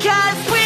because we